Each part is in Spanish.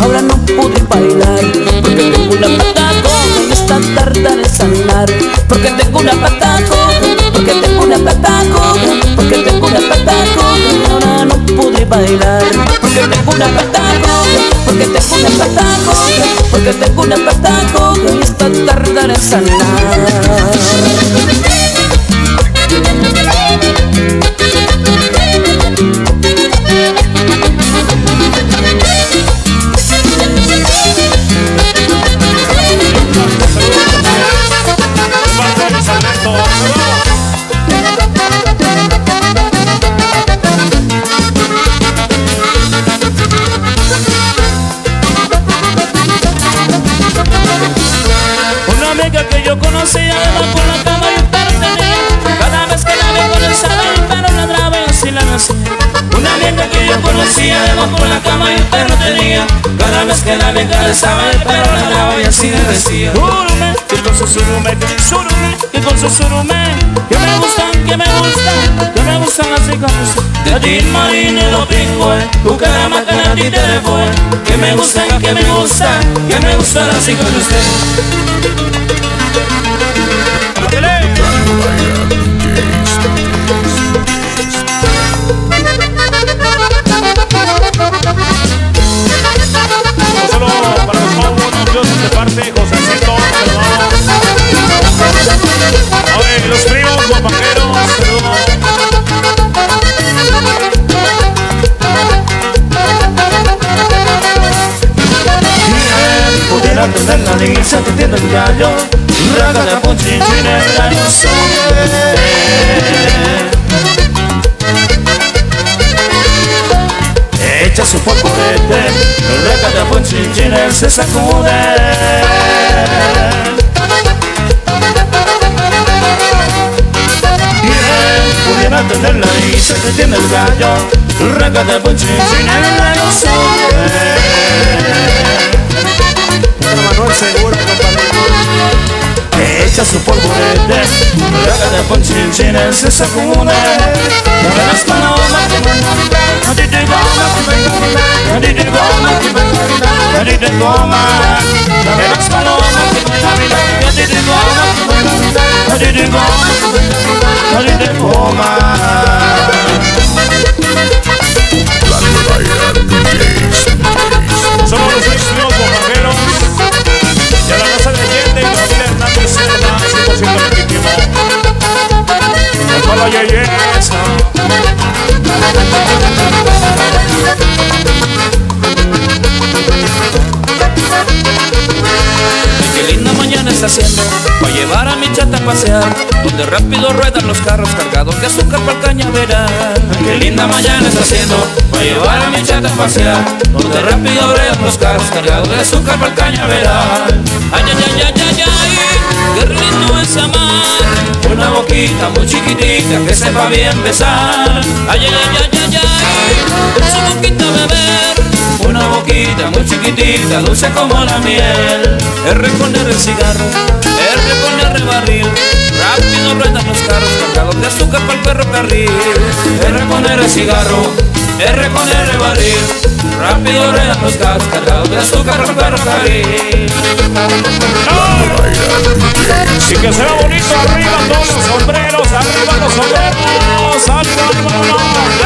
ahora no pude bailar Porque tengo una pata con esta tarda en sanar. Porque tengo una pataco, porque tengo una pataco, porque tengo una pata con, ahora no pude bailar Porque tengo una pataco, porque tengo una pataco, porque tengo una pata con, esta tarda en sanar. Que yo conocía debajo de la cama y un perro tenía Cada vez que la vi comenzaba el perro ladraba y así le decía Surume, que con su surume, surume, que con su surume Que me gustan, que me gustan, que me gustan como usted De ti marine lo pingüe, tu cara más que a ti te fue Que me gustan, que me gustan, que me gustan así como usted la liguilla que tiene el gallo Raga de pochichín en la Echa su polvorete, raga de pochichín él se sacude. Pudiera tener la liguilla que tiene el gallo. Raga de pochichín en la Manuel de ponchinchín, él se sacude Dame las palomas que van a gritar, a ti te goma, a ti te goma, a ti te goma Dame las palomas que van a gritar, a ti te goma, a ti te goma, a ti te goma Somos Qué linda mañana está haciendo llevar a mi chata a pasear Donde rápido ruedan los carros cargados de azúcar para cañaveral. Qué linda mañana está haciendo para llevar a mi chata a pasear Donde rápido ruedan los carros cargados de azúcar para el cañaveral. Ay, ay, ay, ay, ay, ay, qué lindo es amar Una boquita muy chiquitita que sepa bien besar. Ay, ay, ay, ay, ay, su boquita beber una boquita muy chiquitita, dulce como la miel. R con R cigarro, R con R barril. Rápido ruedan los carros cargados de azúcar para el ferrocarril R con R cigarro, R con R barril. Rápido ruedan los carros cargados de azúcar para el ferrocarril Y que sea bonito arriba todos los sombreros, arriba los sombreros, arriba, arriba, arriba.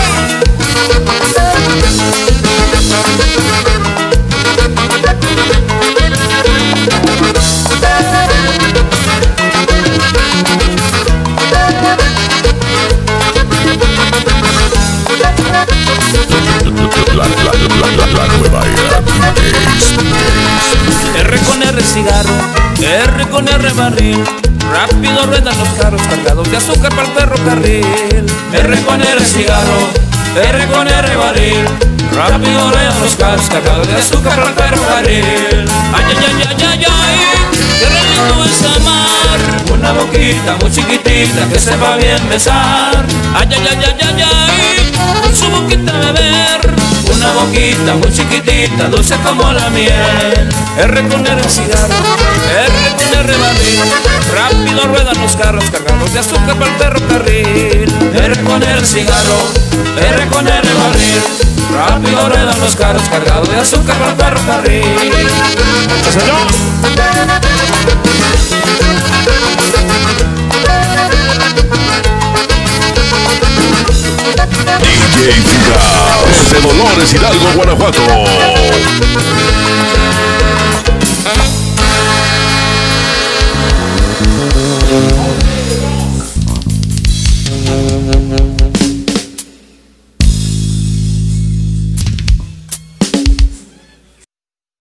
La, la, la, la, nueva era DJs. R con R cigarro, R con R barril Rápido ruedan los carros cargados de azúcar para el ferrocarril. R con R cigarro, R con R barril Rápido ruedan los carros cargados de azúcar para el ferrocarril. Ay, ay, ay, ay, ay, ay, qué lindo es amar. Una boquita muy chiquitita que sepa bien besar. Ay, ay, ay, ay, ay, ay, con su boquita beber una boquita muy chiquitita, dulce como la miel R con R cigarro, R con R barril Rápido ruedan los carros cargados de azúcar para el ferrocarril R con R cigarro, R con R barril Rápido ruedan los carros cargados de azúcar para el ferrocarril. DJ. Hidalgo, Guanajuato.